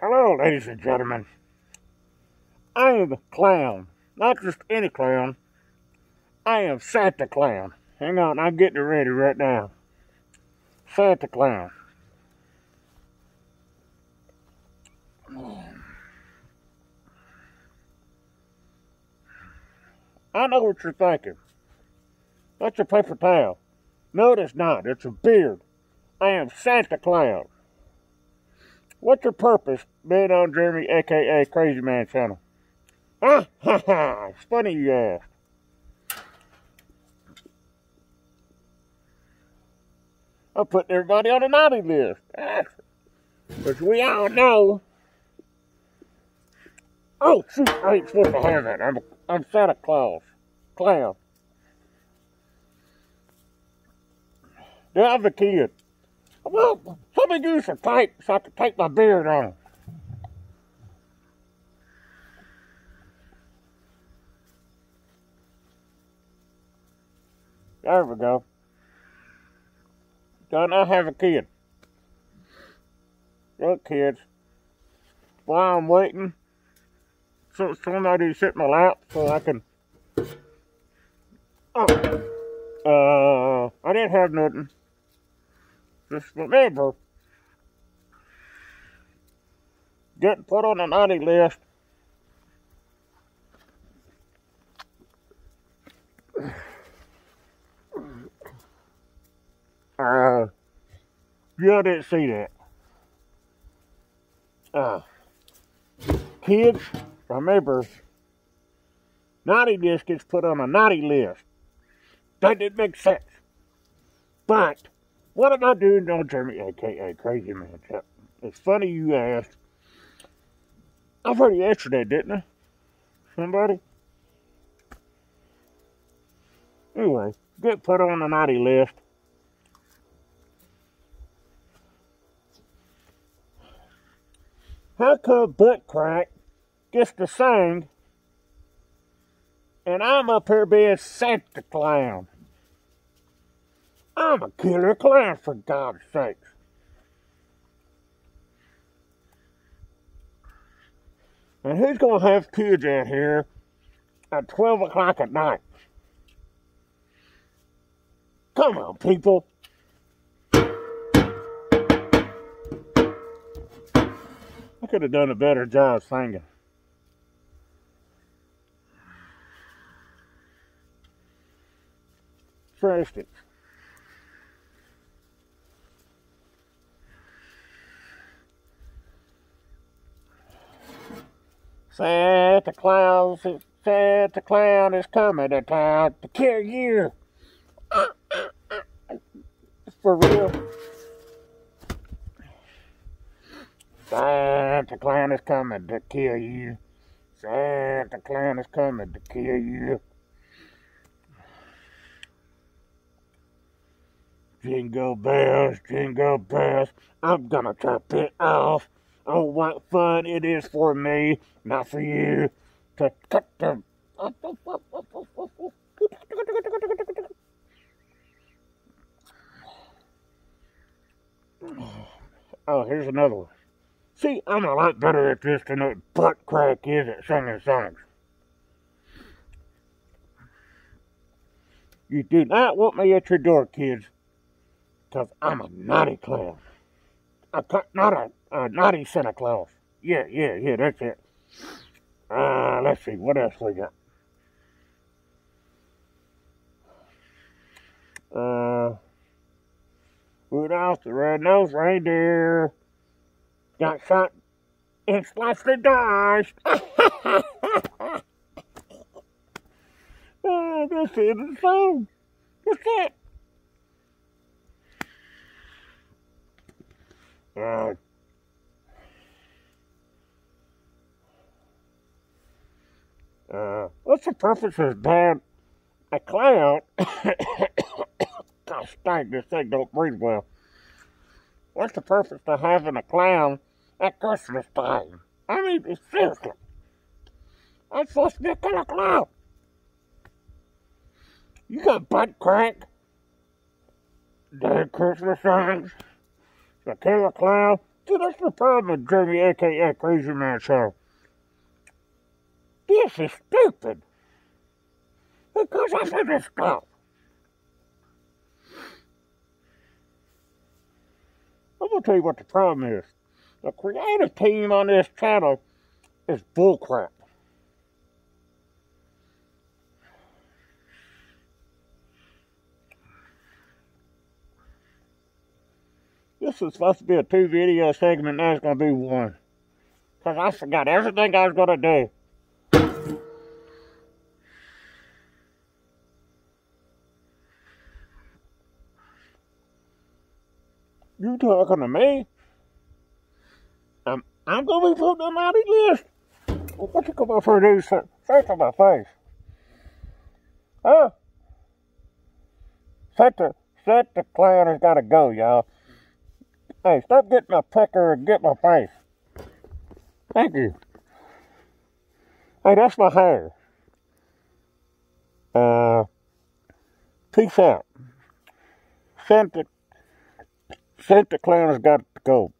Hello, ladies and gentlemen. I am a clown. Not just any clown. I am Santa Clown. Hang on, I'm getting ready right now. Santa Clown. I know what you're thinking. That's a paper towel. No, it's not. It's a beard. I am Santa Clown. What's your purpose being on Jeremy, aka Crazy Man channel? Ha, ha. It's funny you ask. I'm putting everybody on a naughty list. Because we all know. Oh, shoot, I ain't supposed to have that. I'm, I'm Santa Claus. Clown. Yeah, I'm a kid. Well, give me some tape so I can take my beard on. There we go. Done, I have a kid. Look, kids. While I'm waiting, so somebody sit in my lap so I can. Oh. Uh, I didn't have nothing. Just remember, getting put on the naughty list. Uh, you didn't see that. Uh, kids, remember, naughty list gets put on a naughty list. That didn't make sense. But, what am I doing on Jeremy, aka Crazy Man? It's funny you asked. I've already answered that, didn't I? Somebody? Anyway, get put on the naughty list. How come butt crack gets to sing and I'm up here being Santa Clown? I'm a killer clown for God's sakes. And who's gonna have kids out here at 12 o'clock at night? Come on, people. I could have done a better job singing. For instance, Santa Claus, Santa Clown is coming to town to kill you. For real. Santa Clown is coming to kill you. Santa Clown is coming to kill you. Jingle bells, jingle bells, I'm gonna chop it off. Oh, what fun it is for me, not for you, to cut them. Oh, here's another one. See, I'm a lot better at this than that butt crack is at singing songs. You do not want me at your door, kids, because I'm a naughty clown. A, not a, a naughty Santa Claus. Yeah, yeah, yeah, that's it. Uh, let's see, what else we got? Uh, Rudolph the Red-Nosed Reindeer got shot and sliced and diced. oh, that's it, the song. What's that? Uh, what's the purpose of being a clown? Gosh dang, this thing don't breathe well. What's the purpose of having a clown at Christmas time? I mean, seriously. I'm supposed to be a killer clown. You got butt crack? Dead Christmas songs? The killer clown See, that's the problem with Jeremy, aka Crazy Man Show. This is stupid. Because I said this stuff. I'm gonna tell you what the problem is. The creative team on this channel is bullcrap. This was supposed to be a two video segment, now it's gonna be one. Cause I forgot everything I was gonna do. You talking to me? I'm, I'm gonna be put on naughty list. What you come up for to do? Say to my face. Huh? Set the, set the clown has gotta go, y'all. Hey, stop getting my pecker and get my face. Thank you. Hey, that's my hair. Uh, peace out. Santa, Santa has got to go.